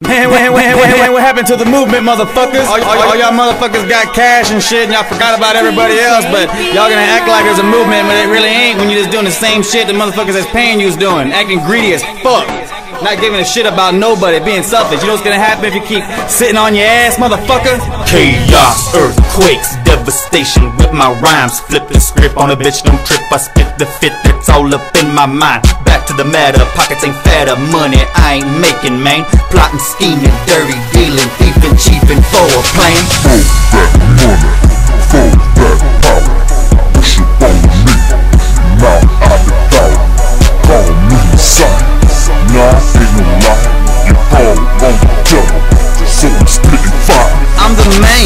Man, man, man, man, man, what happened to the movement, motherfuckers? All, all, all y'all motherfuckers got cash and shit, and y'all forgot about everybody else, but y'all gonna act like there's a movement, but it really ain't when you're just doing the same shit the motherfuckers that's paying you's doing. Acting greedy as fuck. Not giving a shit about nobody, being selfish. You know what's gonna happen if you keep sitting on your ass, motherfucker? Chaos, earthquakes, devastation with my rhymes. Flipping script on a bitch, don't trip. I spit the fit that's all up in my mind. To the matter, pockets ain't fatter. Money I ain't making, man. Plotting, scheming, dirty dealing, thieving, cheaping for a plan. Full back money,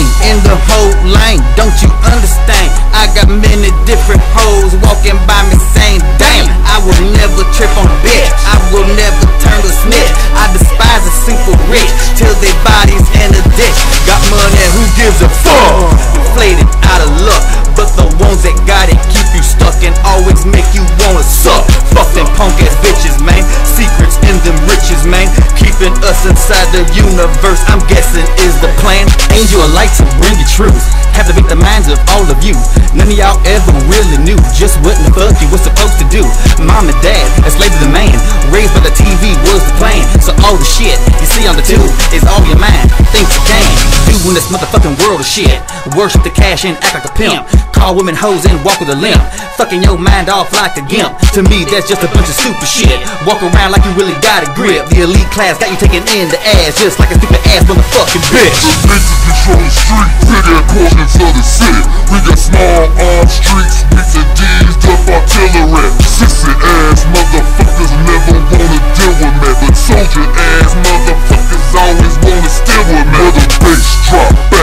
the in the whole lane, don't you understand? I got many different hoes walking by me saying, damn, I will never trip on a bitch. I will never turn to snitch. I despise the super rich till their bodies in a ditch. Got money, who gives a fuck? Inflated out of luck, but the ones that got it keep you stuck and always make you wanna suck. Fuck them punk ass bitches, man. Secrets in them riches, man. Keeping us inside the universe, I'm guessing is the plan. Angel of light to bring you truth. Have to beat the minds of all of you. None of y'all ever really knew just what the fuck you was supposed to do. Mom and dad, enslaved to the man. Raised by the TV was the plan. So all the shit you see on the tube is all your mind. Think you can. Do in this motherfucking world of shit. Worship the cash and act like a pimp. Call women hoes and walk with a limp. Fucking your mind off like a gimp. To me, that's just a bunch of stupid shit. Walk around like you really got a grip. The elite class got you taking in the ass just like a stupid ass motherfucking bitch. Bitches control the street, big ass portions of the city. We got small arm streets, mixing D's, tough artillery. Sissy ass motherfuckers never wanna deal with me, but soldier ass motherfuckers always wanna steal with me. Mother bass drop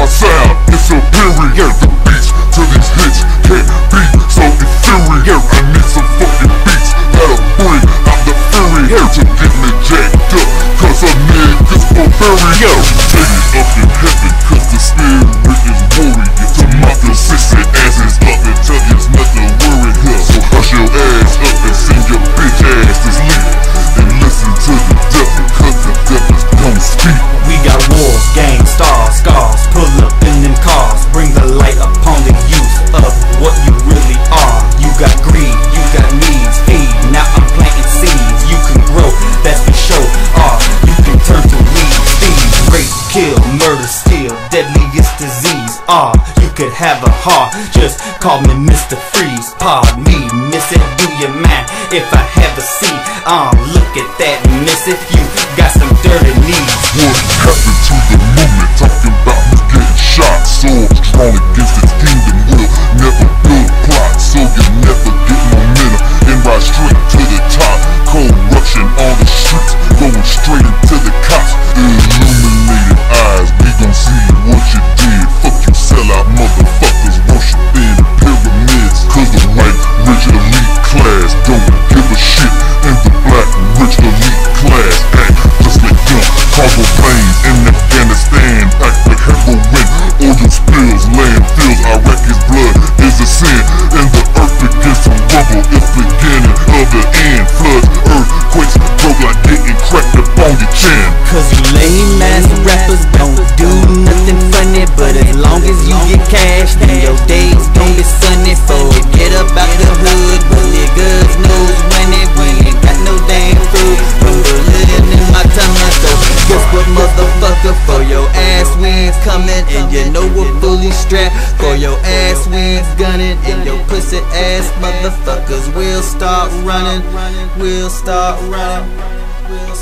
my sound is superior. The beats could have a heart. Just call me Mr. Freeze. Pardon me, miss it. Do you mind if I have a seat? Ah, look at that, miss it. You got some dirty knees. What happened to the movement? Cargo planes in Afghanistan packed with heroin. Oil spills, landfills, Iraqi's blood is a sin. And the earth begins to rumble, it's beginning of the end. Floods, earthquakes, broke like getting cracked up on your chin. Cause lame ass rappers coming And you know we're fully strapped For your ass. Wings gunning And your pussy ass motherfuckers. Will start running. We'll start running. We'll